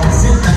Você tá